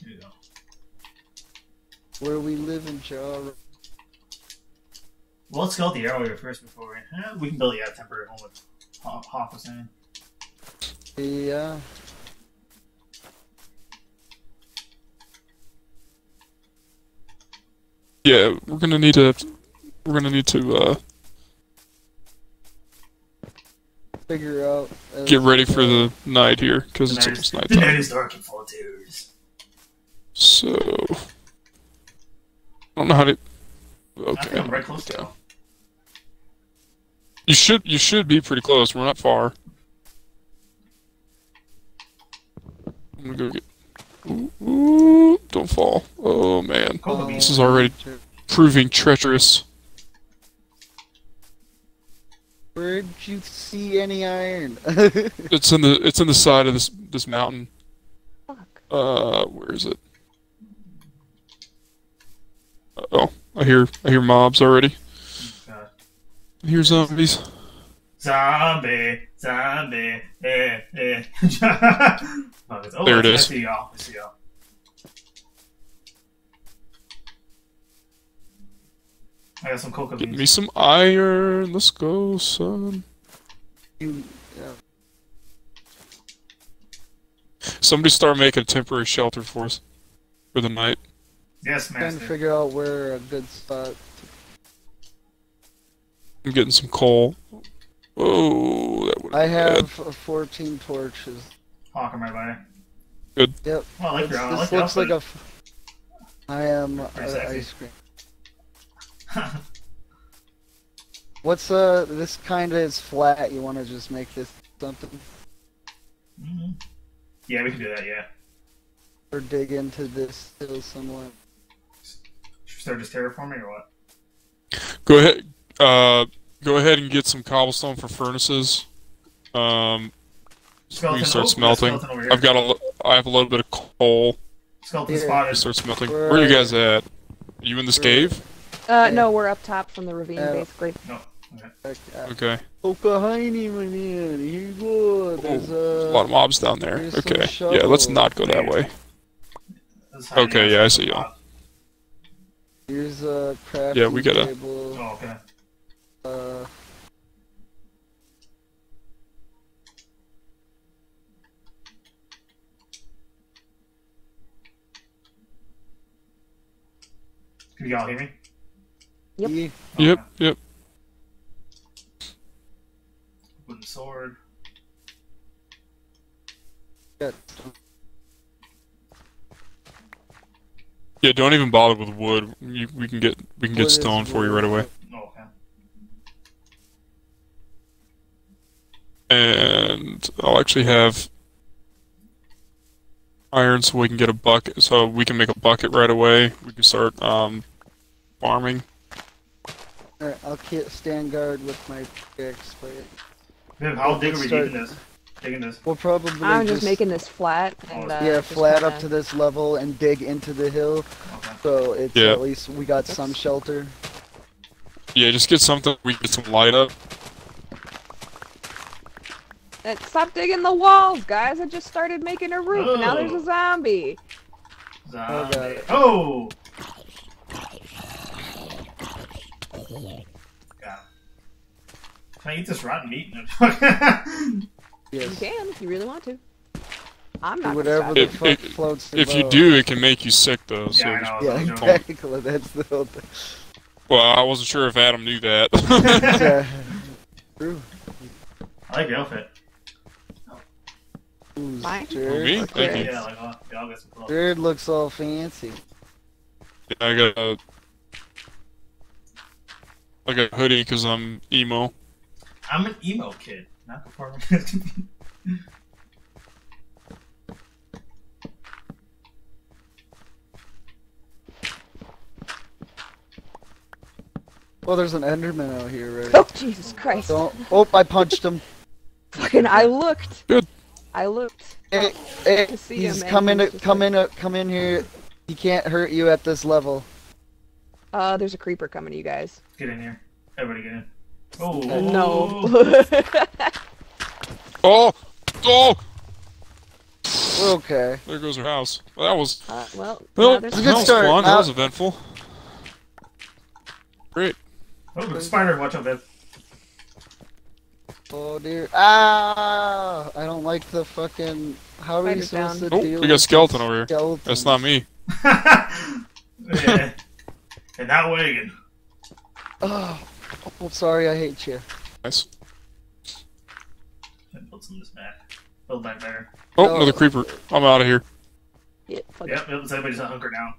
Here you go. Where we live in Jar. Well, let's go with the arrow here first before we. Eh, we can build yeah, a temporary home with Hawk Hawk was saying. Yeah. Yeah, we're gonna need to. We're gonna need to uh, Figure out. uh, get ready for the night here because The it's night, is, almost the night is dark and full of terrors. So I don't know how to. Okay, I'm right close to it. you should you should be pretty close. We're not far. I'm gonna go get. Ooh, ooh, don't fall. Oh man, Cocoa Um, this is already proving treacherous. Where'd you see any iron? It's in the it's in the side of this this mountain. Fuck. Uh, where is it? Oh, I hear I hear mobs already. I hear zombies. Zombie, zombie, eh, eh. oh, oh, There it I see y'all. I see y'all. I got some cocoa Get beans. me some iron. Let's go, son. you. Somebody start making a temporary shelter for us for the night. Yes, Trying to figure out where a good spot. I'm getting some coal. Oh, that would I have uh, 14 torches. Hawk, am I by? Yep. Well, I like This, I this like looks like a. outfit. f- I am uh, ice cream. What's uh? This kind of is flat. You want to just make this something Mhm. Yeah, we can do that. Yeah. or dig into this hill somewhere. Should we start just terraforming or what? Go ahead. Uh, go ahead and get some cobblestone for furnaces. Um, we Skeleton. can start oh, smelting. Skeleton. I've got a. lo- I have a little bit of coal. skeleton Here. spotted. Start smelting. Where Where are you guys at? you in this Where- cave? Uh, Yeah. no, we're up top from the ravine, Oh. basically. No. Okay. Like, uh, Okay. Okahaini, my man. Here you go. There's There's a a. lot of mobs down there. Okay. Yeah, let's not go that way. This is hiding Okay, yeah, I see y'all. Spot. Here's a crafting Yeah, we gotta- table. Oh, okay. Uh, Can y'all hear me? Yep. E- Yep. Okay. Yep. Wooden sword. got- Yeah. Don't even bother with wood. You, we can get we can Wood get is stone for you right away. Oh, okay. And I'll actually have iron so we can get a bucket. So we can make a bucket right away. We can start um farming. Alright, I'll stand guard with my pickaxe, but Viv, how big are we start- digging this? Digging this. we'll probably I'm just making this flat and uh, yeah flat up kinda- to this level and dig into the hill, Okay. so it's Yeah. at least we got some shelter. Yeah, just get something. We get some light up. Uh, Stop digging the walls, guys! I just started making a roof, and now there's Oh. a zombie. Zombie. got it. Oh! Can I eat this rotten meat? No. You can if you really want to. I'm Do not. whatever the If- fuck if- floats your If you do, it can make you sick though. So yeah, I know. Yeah, I exactly. That's the whole thing. well, I wasn't sure if Adam knew that. Yeah. True. I like the outfit. Ooh, Fine. Jared. Me? Okay. Thank you. Yeah, like, oh, yeah, I'll get some clothes. Jared looks all fancy. I got a, I got a hoodie because I'm emo. I'm an emo kid, not performing. Oh, there's an Enderman out here, right? Oh Jesus Christ! Don't. Oh, I punched him. Fucking, I looked. Good. I looked. Hey, hey, To see he's him, and coming. he's just Come like- in. uh, Come in here. He can't hurt you at this level. Uh, there's a creeper coming to you guys. get in here. Everybody get in. Oh, Uh, no. Oh, oh! Okay. There goes her house. Well, that was Uh, well, well, now there's It's that good was start. fun. That Uh, was eventful. Great. Oh, the spider! Watch out, Viv. Oh dear. Ah! I don't like the fucking. How are you Spider's supposed down. to Oh, deal we got with skeleton this over here. skeleton? That's not me. yeah. And that wagon. Oh, oh, sorry. I hate you. Nice. I built some this back. Build back better. Oh, No. another creeper. I'm out of here. Yeah, fuck Yep, yep. So everybody's hunker down.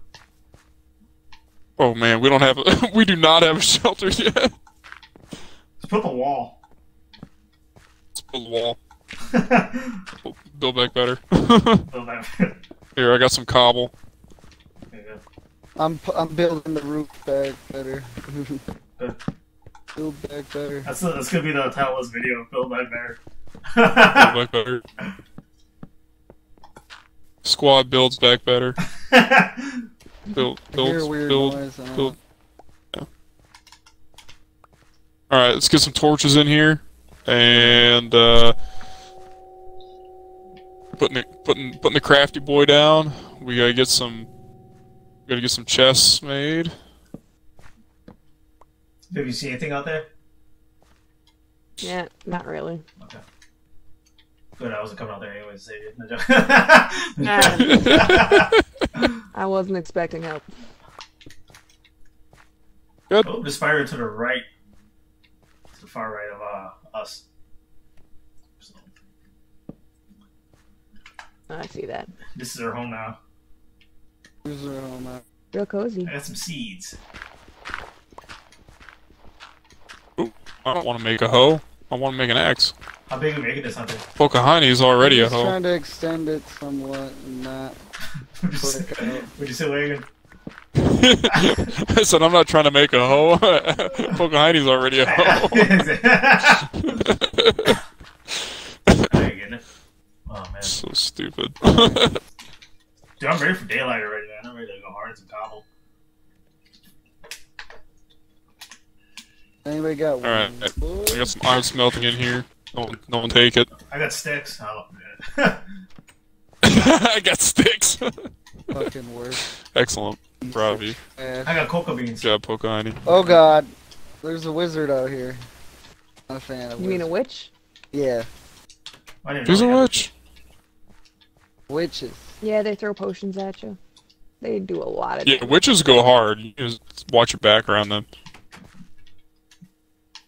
Oh man, we don't have. A, we do not have a shelter yet. Let's put up a wall. Let's build a wall. Build back better. Build back. better. here, I got some cobble. There you go. I'm pu- I'm building the roof back better. Good. Build back better. That's that's gonna be the title of this video. Build back better. Build back better. Squad builds back better. Build, I build, weird build. noise. Build. know. All right, let's get some torches in here, and uh, putting it, putting putting the crafty boy down. We gotta get some. We gotta get some chests made. Have you seen anything out there? Yeah, not really. Okay. Good, I wasn't coming out there anyway to save you. No joke. I wasn't expecting help. oh, the spider to the right. To the far right of uh, us. I see that. this is our home now. Where's our home at? Real cozy. I got some seeds. I don't want to make a hoe. I want to make an axe. How big are we making this hunter? Pocahontas already a Just hoe. trying to extend it somewhat and not Would you put say, it out. would you say wagon? I said I'm not trying to make a hoe. Pocahontas already a hoe. There you getting it. Oh man, so stupid. dude, I'm ready for daylight already, man. I'm ready to go hard in some cobble. Anybody got one? Alright, I got some iron smelting in here. No one, no one take it. I got sticks. Oh, man. I got sticks. Fucking work. Excellent. Proud of you. I got cocoa beans. Good job, Pocahontas. Oh god, there's a wizard out here. Not a fan of You mean a witch? Yeah, I a know I witch. witches. Yeah, they throw potions at you. They do a lot of Yeah, damage. witches go hard. You just watch your back around them.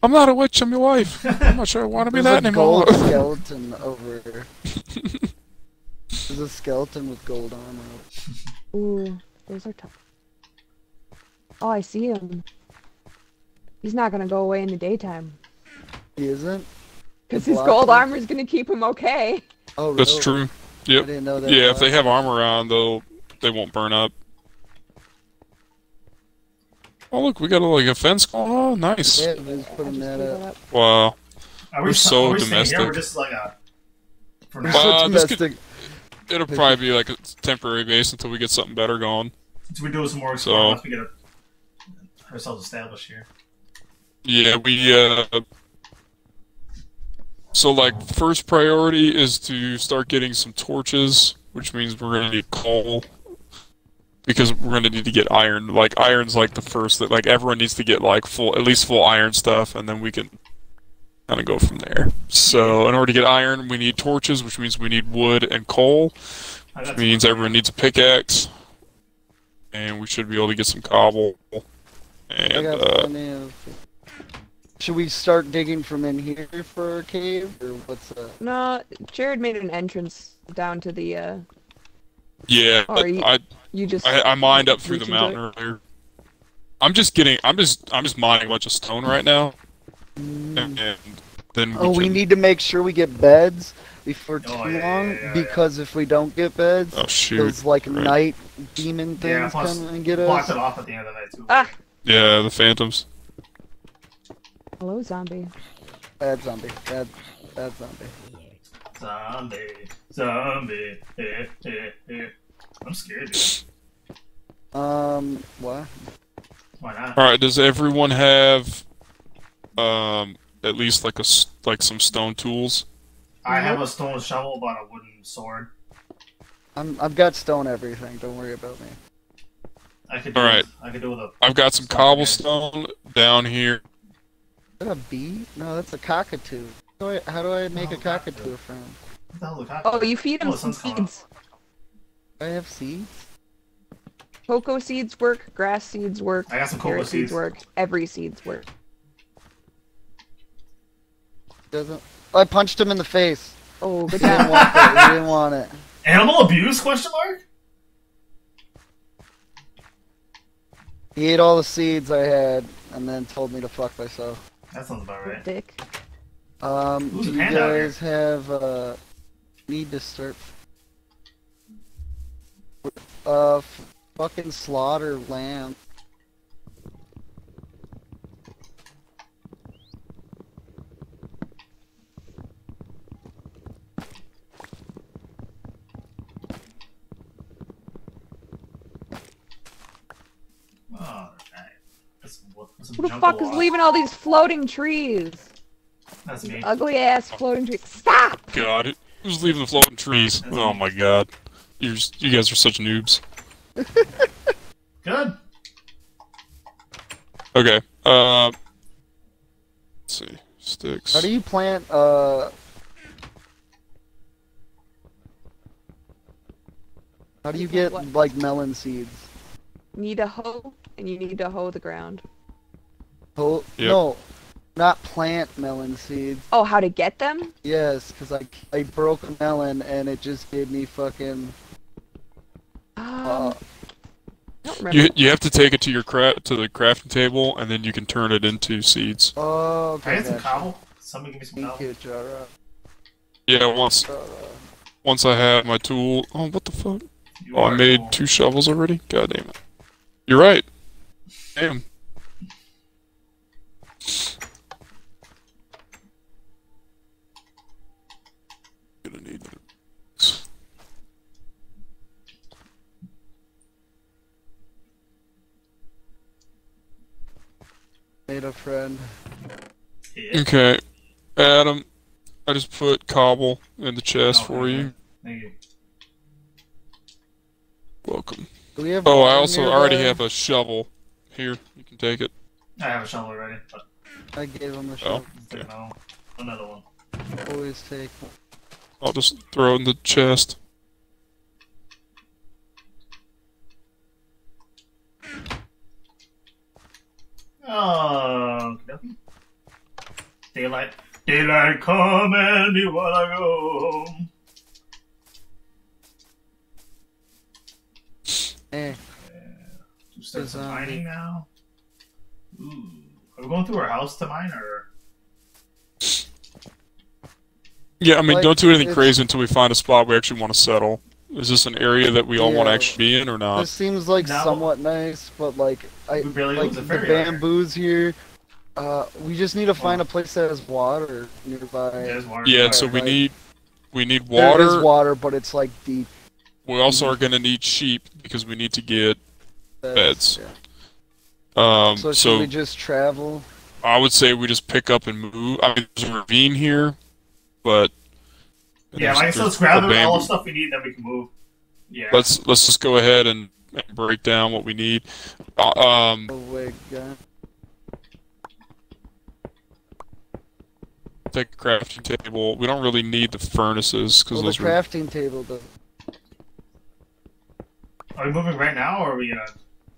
I'm not a witch, I'm your wife. I'm not sure I want to be There's that a anymore. gold skeleton over here. There's a skeleton with gold armor. Ooh, those are tough. Oh, I see him. He's not gonna go away in the daytime. He isn't? Because his gold one? armor's gonna keep him okay. Oh, really? That's true. I Yep. didn't know that. Yeah, if they have armor on, they'll they won't burn up. Oh look, we got a, like a fence going on. Nice. Yeah, just putting that up. Wow. Are We're we so are we domestic. Here? We're just like a. We're now, so Uh, this Could, it'll probably be like a temporary base until we get something better going. since we do some more exploring, So- once we get a, ourselves established here. Yeah, we uh So like first priority is to start getting some torches, which means we're gonna need coal. Because we're gonna need to get iron. Like iron's like the first that like everyone needs to get like full at least full iron stuff and then we can kinda go from there. So in order to get iron we need torches, which means we need wood and coal, I got which means everyone needs a pickaxe. And we should be able to get some cobble. I And got uh. Should we start digging from in here for a cave, or what's up? No, Jared made an entrance down to the. uh yeah, Or you- I You just. I, I mined up through the reach into mountain earlier. I'm just getting. I'm just. I'm just mining a bunch of stone right now, Mm. and, and then we Oh, we need to make sure we get beds before too Oh, yeah, yeah, long, yeah, yeah, because if we don't get beds, Oh shoot! those like right. night demon Yeah, things plus come and get blocked us. it off at the end of the night too. Ah! Yeah, the phantoms. Hello, zombie. Bad zombie. Bad, bad zombie. Zombie, zombie. Eh, eh, eh. I'm scared, dude. Um, what? Why not? All right. Does everyone have, um, at least like a like some stone tools? I have a stone shovel, but a wooden sword. I'm I've got stone everything. Don't worry about me. I could do All right. I could do with a I've got some cobblestone down here. Is that a bee? No, that's a cockatoo. How do I, how do I make Oh, a cockatoo from? what the hell is a Oh, you feed Oh, him the some sun's up. seeds. Do I have seeds? Cocoa seeds work. Grass seeds work. I got some cocoa carrot seeds. work. Every seeds work. Doesn't. I punched him in the face. Oh, good He didn't want that. He didn't want it. Animal abuse? Question mark. He ate all the seeds I had, and then told me to fuck myself. That sounds about right. Dick. Um, Who's do you panda out here? guys have uh need to start uh fucking slaughter lamb? Oh, right. What, Who the fuck is leaving all these floating trees? That's me. Ugly ass floating trees. Stop! God, who's leaving the floating trees? Oh my god. You're, s- you guys are such noobs. Good. Okay, uh... Let's see. Sticks. How do you plant uh? How do you get What? like melon seeds? Need a hoe, and you need to hoe the ground. Oh Yep. no, not plant melon seeds. Oh, how to get them? Yes, because I I broke a melon and it just gave me fucking uh, I don't remember. You, you have to take it to your cra- to the crafting table, and then you can turn it into seeds. oh Can I okay. get some gotcha. cobble? Somebody give me some cobble. Yeah, once once I have my tool. Oh, what the fuck? You Oh, I made cool. two shovels already. God damn it! You're right. Damn. Made a friend. Yeah. Okay, Adam. I just put cobble in the chest Oh, for okay. you. Thank you. Welcome. Do we have? Oh, I also already nearby? have a shovel. Here, you can take it. I have a shovel already, but I gave him a Oh. shovel. let's take another one. Another one. Always take. I'll just throw it in the chest. Oh, okey-dokey. Daylight. Daylight come and me while I go home. Eh, Do start Is, some um, mining now. Ooh. Are we going through our house to mine, or Yeah, I mean, Like, don't do anything crazy until we find a spot we actually want to settle. Is this an area that we all want to actually be in or not? this seems like no. somewhat nice, but like I like the the ferry? out here. bamboos here. Uh, we just need to find a place that has water nearby. There's water. Yeah, somewhere. so we like- need we need water. There is water. water, but it's like deep. We also are going to need sheep because we need to get. Beds. yeah. Um, So so should we just travel? I would say we just pick up and move. I mean, there's a ravine here, but Yeah, like I said, let's grab all the stuff we need, then we can move. Yeah. Let's let's just go ahead and, and break down what we need. Uh, um, Oh wait, take a crafting table. We don't really need the furnaces because Well, the those were crafting table does. Are we moving right now, or are we uh,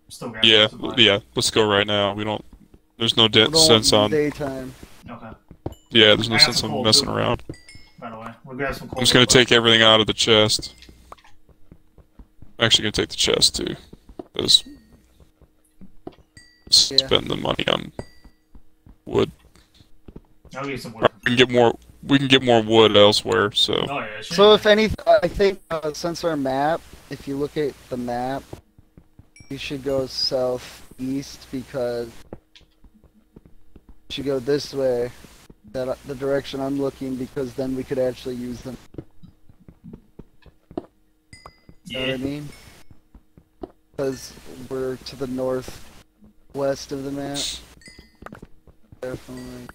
still grabbing Yeah, yeah. Let's go right now. We don't. There's no de- we don't sense on. daytime. Okay. Yeah, there's no sense on messing too. around. By the way, we'll grab some coal. I'm just gonna take quick. everything out of the chest. I'm actually gonna take the chest too. Because Yeah. spend the money on wood. I'll give you some wood. We can get more. We can get more wood elsewhere. So Oh yeah. Sure. So if any, I think uh, since our map, if you look at the map, you should go southeast because you should go this way, that the direction I'm looking, because then we could actually use them. You know what I mean? Because we're to the northwest of the map. Definitely.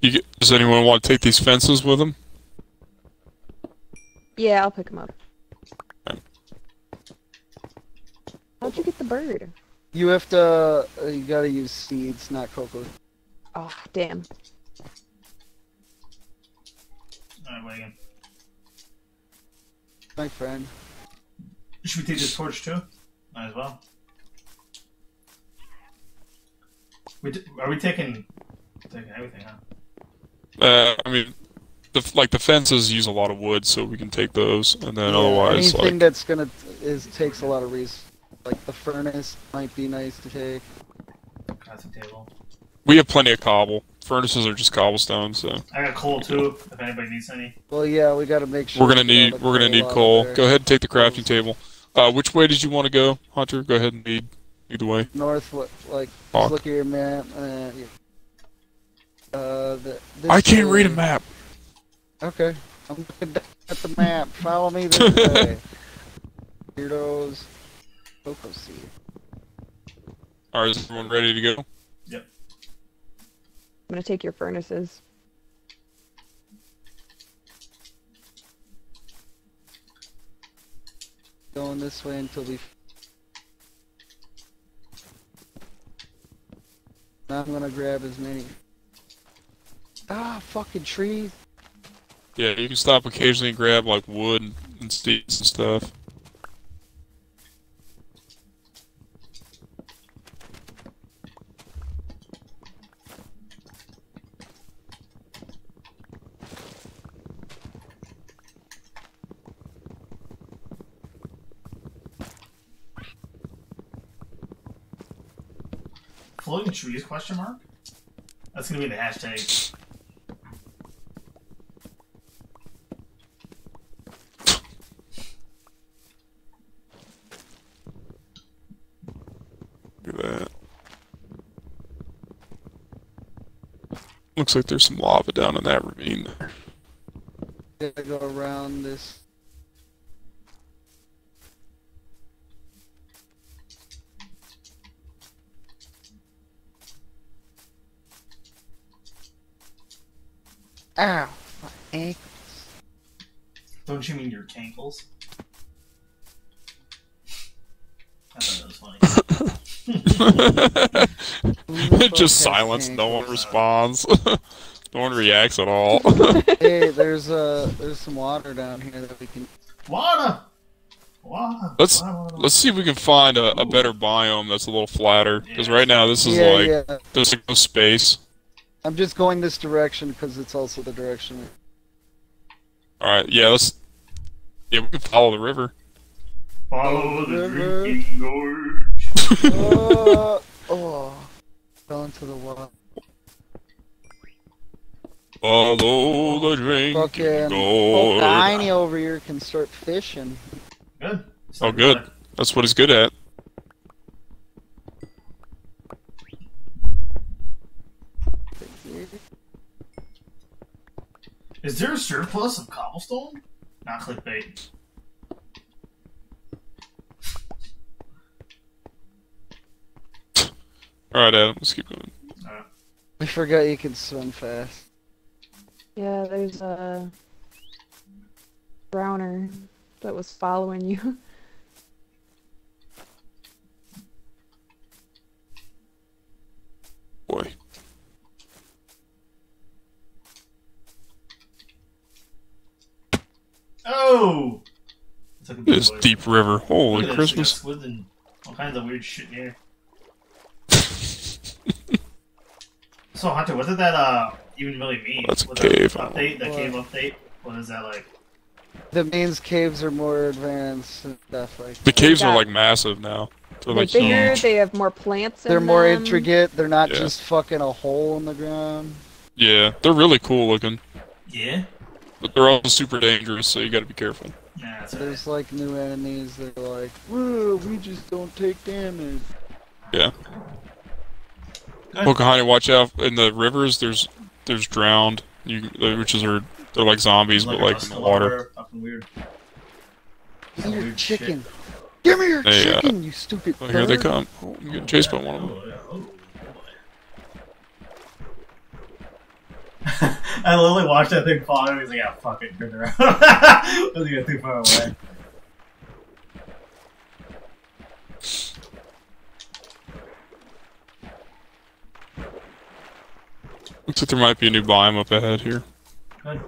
You get, does anyone want to take these fences with them? Yeah, I'll pick them up. How'd you get the bird? You have to. Uh, you gotta use seeds, not cocoa. Oh, damn. Alright, Wagon. My friend. Should we take this torch too? Might as well. We t- are we taking taking everything, huh? Uh, I mean, the like the fences use a lot of wood, so we can take those, and then Yeah, otherwise, anything like that's gonna is takes a lot of resources. Like the furnace might be nice to take. Crafting table. we have plenty of cobble. Furnaces are just cobblestone, so I got coal too. If anybody needs any. Well, yeah, we gotta make sure. we're gonna need we're gonna need coal. Go ahead and take the crafting table. Uh, which way did you want to go, Hunter? Go ahead and lead lead the way. North, like, Fuck. just look at your map. Uh, yeah. Uh, the, this I can't read a map. Okay, I'm looking down at the map. Follow me this way. Weirdos. Cocoa seed. All right, is everyone ready to go? Yep. I'm gonna take your furnaces. Going this way until we. Now I'm gonna grab as many. Ah, fucking trees. Yeah, you can stop occasionally and grab like wood and, and seeds and stuff. Floating trees? Question mark. That's gonna be the hashtag. Look at that. Looks like there's some lava down in that ravine. Gotta go around this. Ow, my ankles. Don't you mean your cankles? I thought that was funny. Who the fuck has Just silence. No one responds. no one reacts at all. Hey, there's uh, there's some water down here that we can. Water. Water. Let's- water, water, Let's see if we can find a, a better biome that's a little flatter. Because right now this is yeah, like yeah. there's like no space. I'm just going this direction because it's also the direction. All right, yeah, let's. Yeah, we can follow the river. Follow the River. drinking gorge. oh, uh, oh, fell into the water. Follow the drink. Fucking Gorge. Tiny over here can start fishing. Good. Oh, good. That's what he's good at. Is there a surplus of cobblestone? Not clickbait. All right, Adam, let's keep going. Uh, We forgot you can swim fast. Yeah, there's a browner that was following you. Boy, oh! Like this deep river. Holy Christmas! They got squids and all kinds of weird shit in here. So Hunter, what did that uh even really mean? That's a What that cave. update. That What? cave update. What is that like? The means caves are more advanced and stuff like That. The caves are like massive now. They're They're like bigger, huge. they have more plants in They're more them. intricate. They're not Yeah. just fucking a hole in the ground. Yeah, they're really cool looking, Yeah. but they're also super dangerous. So you got to be careful. Nah, that's alright. There's like new enemies that are like, whoa, we just don't take damage. Yeah. Good. Pocahontas, watch out in the rivers. There's there's drowned. You which is are they're like zombies, but like in the muscle water. Fucking weird. Give me your weird chicken. Give me your Hey, uh, chicken, you stupid Oh, here they come. Oh, I'm getting chased by one of them. Yeah. Boy. I literally watched that thing fall and he's like, yeah, fuck it, turn around. I was like, too far away. Looks like there might be a new biome up ahead here. Good.